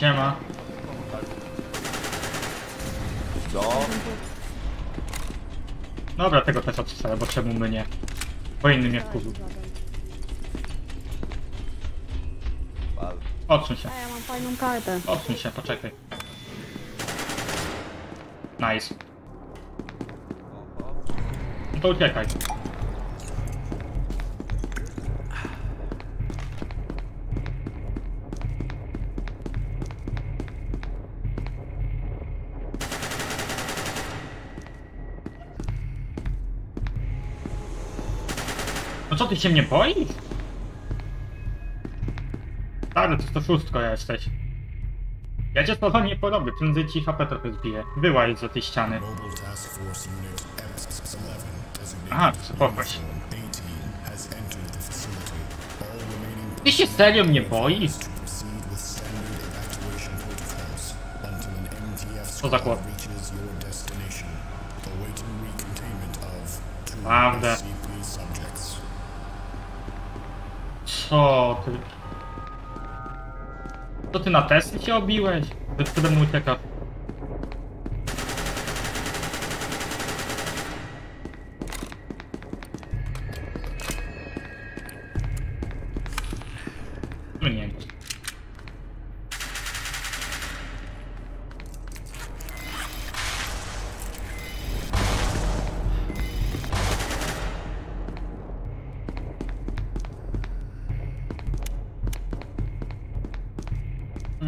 Siema. No, Dobra, tego też odstrzelę, bo czemu my nie? Bo inny mnie wkurzył. Odsuń się, A ja mam fajną kartę. odsuń się, poczekaj. Nice. No to uciekaj. Co ty się mnie boisz? Stary, to to szóstko jesteś. Ja cię to nie porobię, prędzej ci HP trochę zbiję. Wyłaź za tej ściany. Mobile Task Force Unit X11, designated Aha, spokój. 18, has entered the facility. All remaining Ty się serio mnie boisz? to proceed with standard Co ty? To ty na testy się obiłeś? Przede mną uciekasz.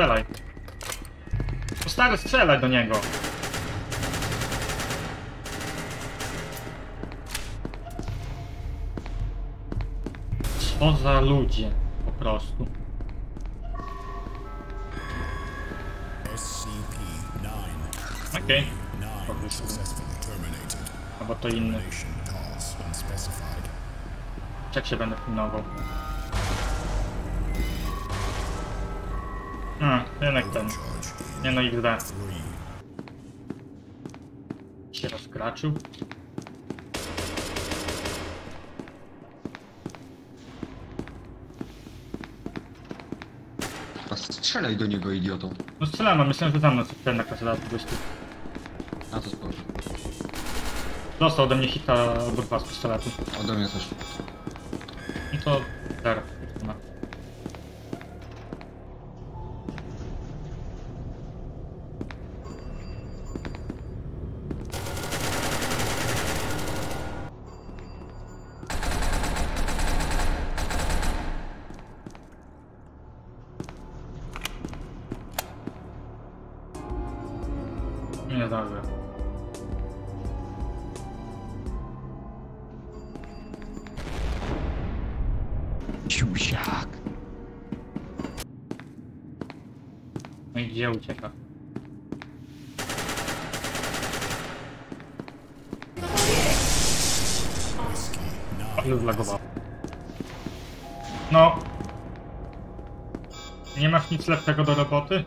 Strzelaj. To stary, strzelaj do niego. Co za ludzie, po prostu. SCP-9 Okej, terminated. albo to inny. Jak się będę filmował? A, jednak ten. Nie no, XD. Się rozkraczył. A strzelaj do niego, idioto. No strzelam, a myślałem, że tam nas ten na klasę lat gościu. A to spoko. Dostał ode mnie hita albo dwa z pistoletu. Ode mnie też. No to teraz. Nie zdążyłem. Siusiak. No i gdzie ucieka? Ale zlagowało. No. Nie masz nic lepszego do roboty?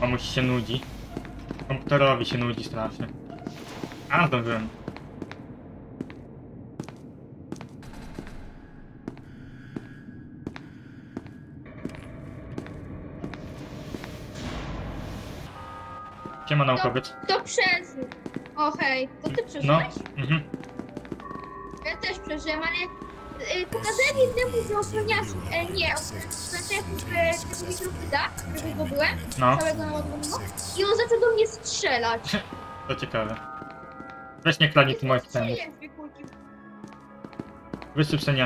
Komuś się nudzi. Komputerowi się nudzi strasznie. A, zdążyłem. Siema naukowiec. To przeżył. O hej, to ty No. przeżyłeś? Mhm. Ja też przeżyłem, ale y, pokazałem jednemu, że ochroniarz, e, nie, znaczy tego mikrofoda, którego byłem, No. całego naładowego, i on zaczął do mnie strzelać. To ciekawe. Weź nie klani tu moich cenów. Wiem,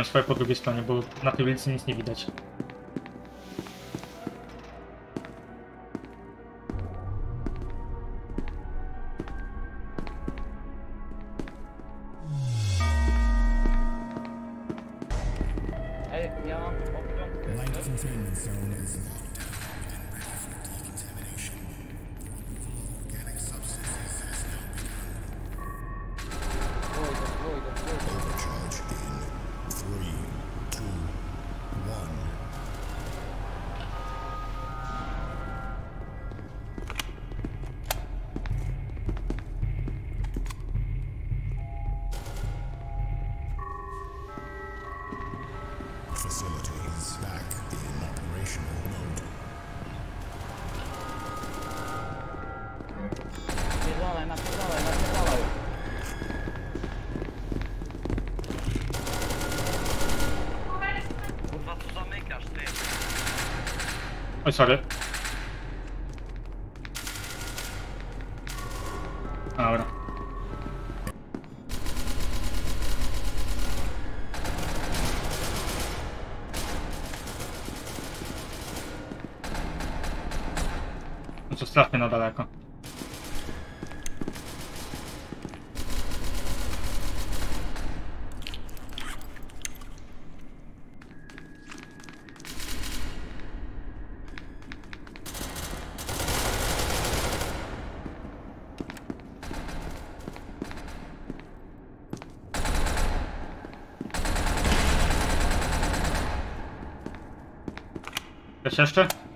swoje po drugiej stronie, bo na tej ulicy nic nie widać. Yeah. Light zone is Facility is back in operational mode. Napierdalaj, napierdalaj, napierdalaj. Kurwa, co. No co strasznie na daleko. Jeszcze?